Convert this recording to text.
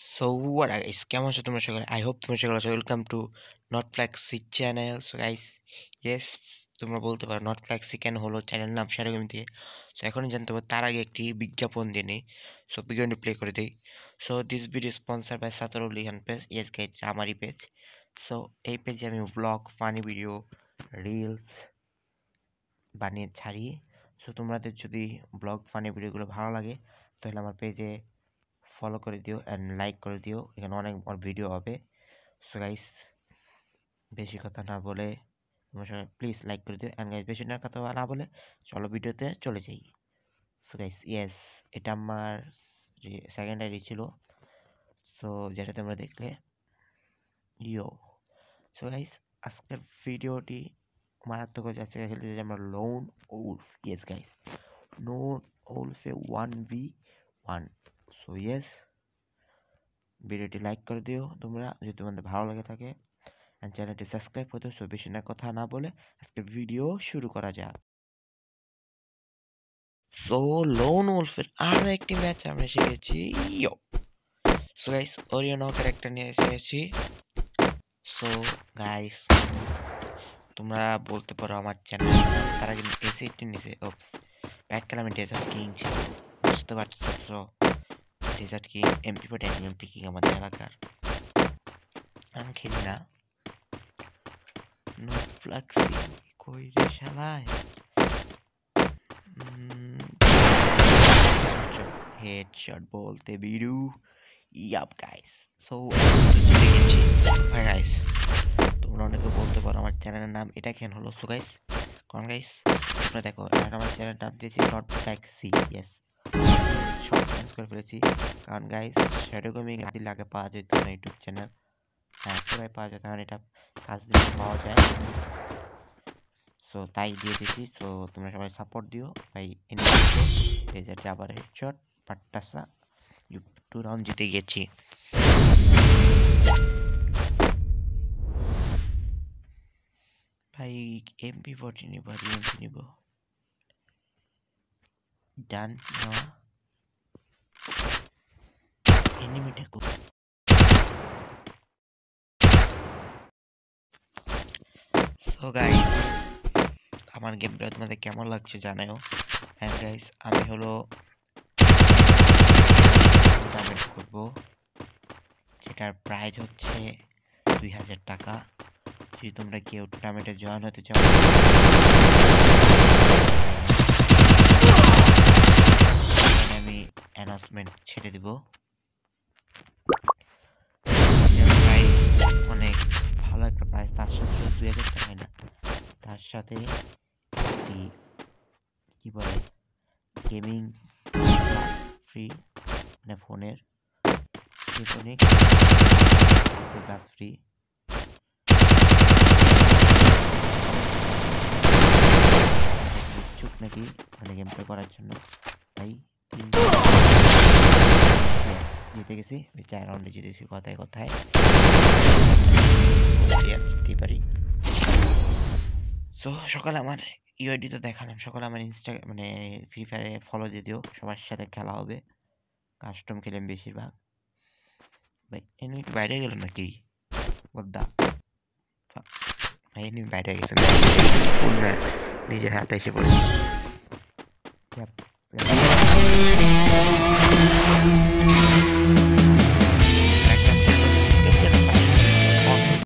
So what guys, কেমন আছো তোমরা সকলে? I hope তোমরা সকলে আছো। Welcome to Not Flexi channel. So guys, yes, তোমরা বলতে পারো Not ফ্ল্যাক্সি কেন হলো চ্যানেল নাম সেরকম থেকে। So এখনই জানতে পারো তার আগে একটি বিজ্ঞাপন দিয়ে নেই। So বিজ্ঞাপনটি প্লে করে দিই so this video sponsored by সাতরুল ইহান পেজ। Yes guys, আমারই পেজ। সো এই পেজে আমি ব্লগ, ফানি ভিডিও, রিলস বানিয়ে ছাড়ি। সো তোমাদের যদি ব্লগ ফানি ভিডিওগুলো ভালো লাগে তাহলে আমার পেজে ফলো করে দিও অ্যান্ড লাইক করে দিও। এখানে অনেক বড় ভিডিও হবে। সো গাইস বেশি কথা না বলে তোমার সবাই প্লিজ লাইক করে দিও। অ্যান্ড গাইস বেশি না কথা না বলে চলো ভিডিওতে চলে যাই। সো গাইস ইয়েস এটা আমার সেকেন্ড আইডি ছিল। সো যেটা তোমরা দেখলে ইয়ো সো গাইস আজকের ভিডিওটি মারাত্মক আজকে খেলতে যাচ্ছি আমরা lone wolf yes guys lone ওলফে one B one yes ভিডিওটি লাইক করে দিও তোমরা, যদি তোমাদের ভালো লাগে থাকে। অ্যান্ড চ্যানেলটি সাবস্ক্রাইব করে দিও সো বেশি না কথা না বলে আজকে ভিডিও শুরু করা যাক। সো লোন ওলফের আরও একটি ম্যাচ আমরা শিখেছি। Yo so guys Orion character নিয়ে এসেছি। সো গাইস তোমরা বলতে পারো আমার চ্যানেল তারা কিন্তু এসে নিচে, ওপস ব্যাক খেলা আমি ডেজার্ট কিং ছিল বুঝতে পারছ? Desert king MP four MP king আমাদের এলাকার আমি খেলি না নো ফ্লাক্সি কই রে শালায় হেডশট বলতে বিরু ইয়াপ গাইস সো গাইস তোমরা অনেকে বলতে পারো আমার চ্যানেলের নাম এটা কেন হলো সো গাইস কারণ গাইস তোমরা দেখো আমার চ্যানেলের নাম দিয়েছি নট ফ্যাক্সি ইয়েস শর্ট চেঞ্জ করে ফেলেছি। কারণ গাইস শ্যাডো গেমিং আদি লাগে পাওয়া যেত না ইউটিউব চ্যানেল হ্যাঁ পুরাই পাওয়া যায়, কারণ এটা কাজ দিলে পাওয়া যায়। সো তাই দিয়ে দিয়েছি। সো তোমরা সবাই সাপোর্ট দিও। ভাই এই যে আবার হেডশট পাট্টাসা। টু রাউন্ড জিতে গেছি। ভাই এমপি ফোরটি নিব, আর এমপি নিব। ডান নেওয়া সো গাইস আমার গেমটা তোমাদের কেমন লাগছে জানাও হ্যাঁ গাইস আমি হলো টুর্নামেন্ট করব, যেটার প্রাইজ হচ্ছে দুই হাজার টাকা। যদি তোমরা কেউ টুর্নামেন্টে জয়েন হতে চাও আমি অ্যানাউন্সমেন্ট ছেড়ে দিব। অনেক ভালো একটা প্রাইস তার সাথে দুই হাজার টাকায় না তার সাথে কি বলে গেমিং ফ্রি মানে ফোনের গাছ ফ্রি ইচ্ছুক নাকি মানে গেম প্লে করার জন্য তাই জিতে গেছি চার রাউন্ডে জিতেছি কথায় কথায়। জিততে পারি। সো সকালে আমার ইউআইডি তো দেখালাম সকালে আমার ইনস্টা মানে ফ্রি ফায়ারে ফলো দিয়ে দিও সবার সাথে খেলা হবে। কাস্টম খেলেন বেশিরভাগ। ভাই এনিমি বাইরে গেল নাকি? বদ্দা ভাই এনিমি বাইরে গেছে। নিজের হাতে এসে পড়েছে।